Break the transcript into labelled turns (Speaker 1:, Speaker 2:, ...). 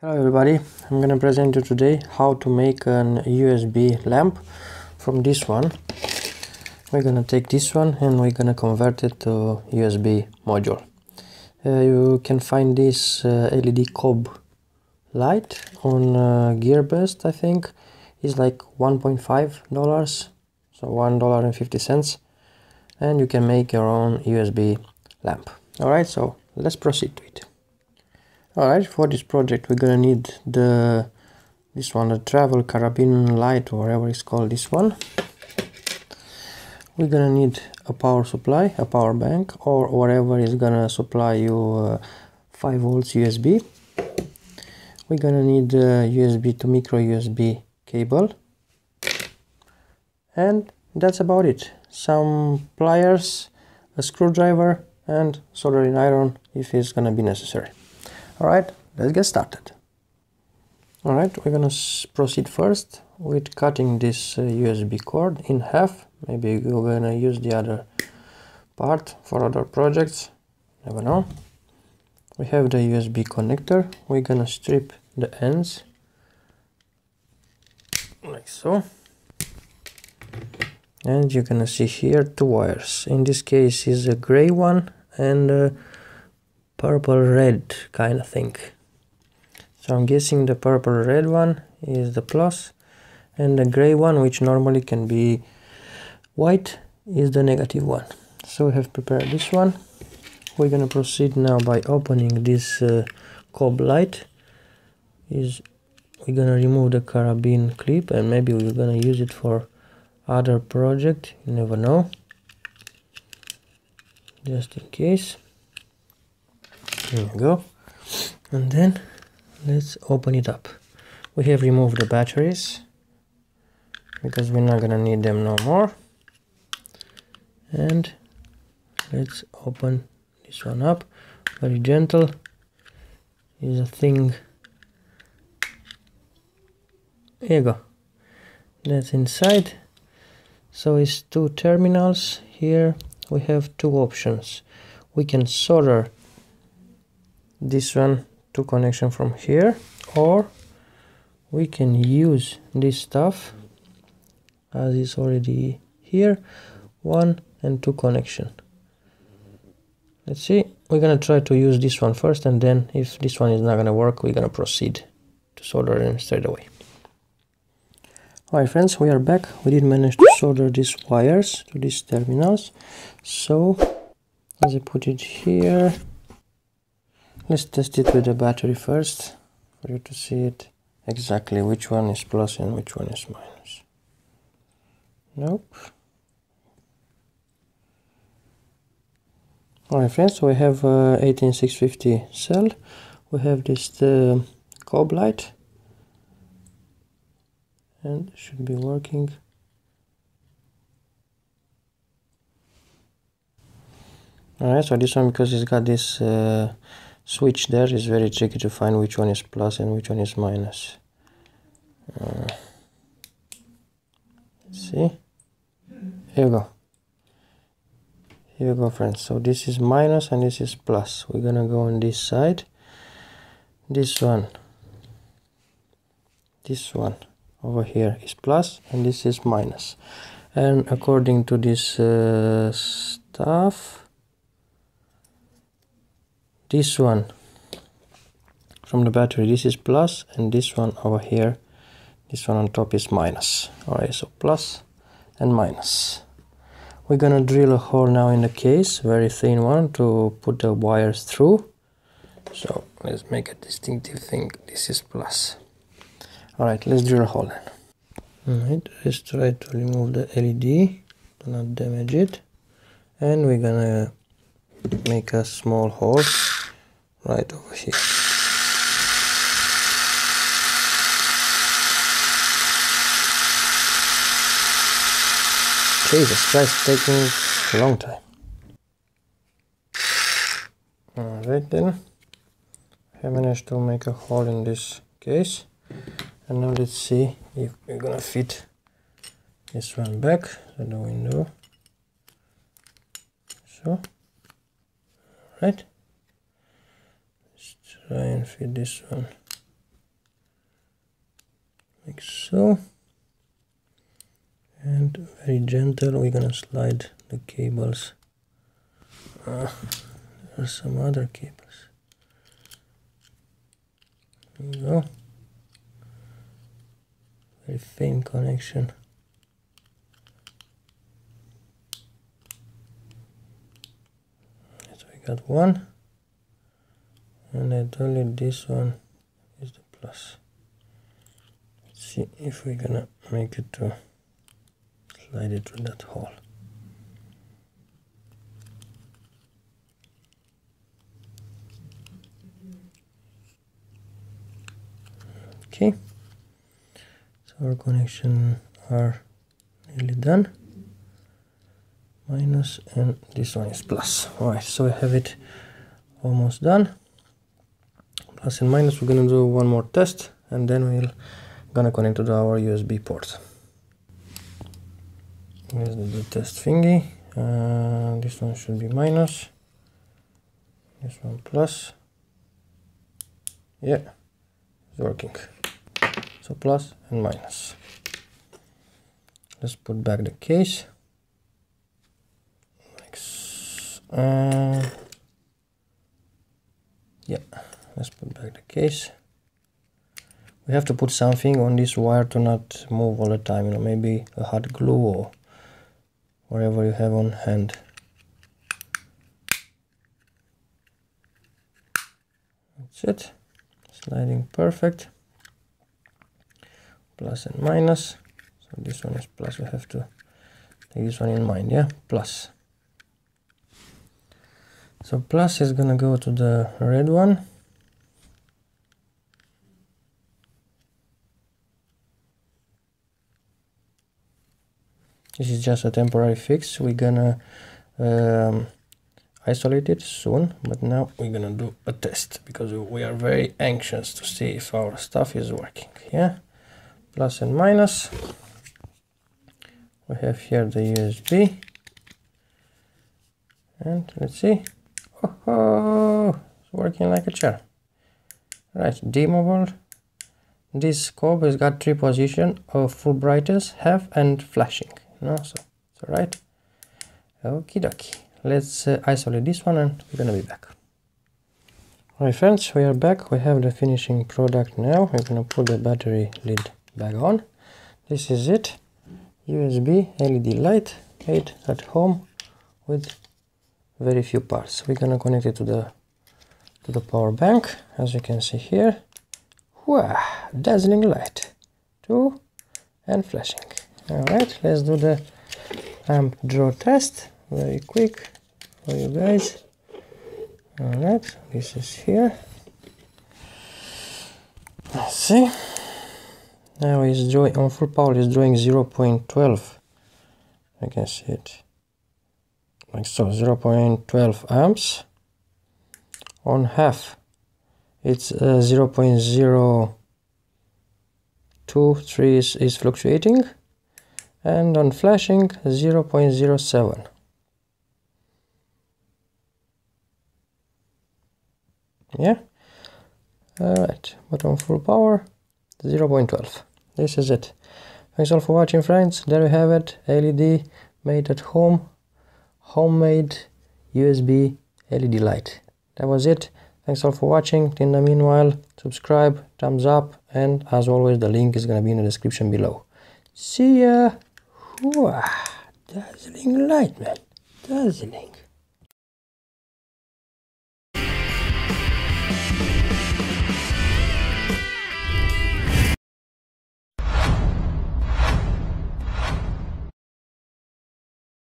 Speaker 1: Hello everybody, I'm gonna present you today how to make an USB lamp from this one. We're gonna take this one and we're gonna convert it to USB module. Uh, you can find this uh, LED cob light on uh, Gearbest I think. It's like 1.5 dollars, so one dollar and fifty cents, and you can make your own USB lamp. Alright, so let's proceed to it alright for this project we're gonna need the this one the travel carabiner light or whatever it's called this one. We're gonna need a power supply a power bank or whatever is gonna supply you uh, 5 volts USB we're gonna need USB to micro USB cable. And that's about it. Some pliers a screwdriver and soldering iron if it's gonna be necessary Alright, let's get started. Alright, we're gonna proceed first with cutting this uh, USB cord in half. Maybe we're gonna use the other part for other projects, never know. We have the USB connector. We're gonna strip the ends like so. And you're gonna see here two wires. In this case is a gray one and uh, purple red kind of thing. So I'm guessing the purple red one is the plus and the gray one which normally can be white is the negative one. So we have prepared this one. We're gonna proceed now by opening this uh, cob light. Is we're gonna remove the carabiner clip and maybe we're gonna use it for other project. You never know. Just in case here we go. And then let's open it up. We have removed the batteries because we're not gonna need them no more. And let's open this one up. Very gentle. Is a thing. Here you go. That's inside. So it's two terminals. Here we have two options. We can solder this one to connection from here or we can use this stuff as is already here one and two connection. Let's see. We're gonna try to use this one first and then if this one is not gonna work we're gonna proceed to solder it straight away. Alright friends we are back. We did manage to solder these wires to these terminals. So as I put it here let's test it with the battery first for you to see it exactly which one is plus and which one is minus. Nope. Alright friends so we have uh, 18650 cell. We have this uh, cob light. And should be working. Alright so this one because it's got this uh, switch there is very tricky to find which one is plus and which one is minus. Uh, see. Here we go. Here we go friends. So this is minus and this is plus. We're gonna go on this side. This one. This one over here is plus and this is minus. And according to this uh, stuff this one from the battery this is plus and this one over here this one on top is minus. Alright so plus and minus. We're gonna drill a hole now in the case very thin one to put the wires through. So let's make a distinctive thing this is plus. Alright let's drill a hole then. Alright let's try to remove the LED do not damage it. And we're gonna make a small hole right over here. Jesus Christ, taking a long time. Alright then, I managed to make a hole in this case. And now let's see if we're gonna fit this one back to the window. So, right try and fit this one. Like so. And very gentle we're gonna slide the cables. Uh, there are some other cables. There we go. Very faint connection. So we got one and I told you this one is the plus. Let's see if we're gonna make it to slide it through that hole. Okay. So our connection are nearly done. Minus and this one is plus. All right so I have it almost done plus and minus we're gonna do one more test and then we'll gonna connect to our USB port here's the, the test thingy. Uh, this one should be minus. This one plus. Yeah it's working. So plus and minus. Let's put back the case. Like uh, yeah let's put back the case. We have to put something on this wire to not move all the time you know maybe a hot glue or whatever you have on hand. That's it. Sliding perfect. Plus and minus. So this one is plus. We have to take this one in mind yeah? Plus. So plus is gonna go to the red one this is just a temporary fix. We're gonna um, isolate it soon but now we're gonna do a test because we are very anxious to see if our stuff is working yeah? Plus and minus. We have here the USB and let's see. Oh, oh it's working like a chair. Right dimmable this scope has got three position of full brightness half and flashing no so it's all right. Okie dokie let's uh, isolate this one and we're gonna be back. Alright friends we are back. We have the finishing product now. We're gonna put the battery lid back on. This is it. USB LED light made at home with very few parts. We're gonna connect it to the to the power bank. As you can see here wow dazzling light. Two and flashing all right let's do the amp draw test very quick for you guys. All right this is here. Let's see. Now it's drawing on full power is drawing 0 0.12 I can see it like so 0 0.12 amps on half. It's uh, 0 0.023 is, is fluctuating and on flashing 0 0.07 yeah all right but on full power 0 0.12 this is it. Thanks all for watching friends. There you have it. Led made at home. Homemade usb led light. That was it. Thanks all for watching. In the meanwhile subscribe thumbs up and as always the link is going to be in the description below. See ya Wow, dazzling light, man. Dazzling.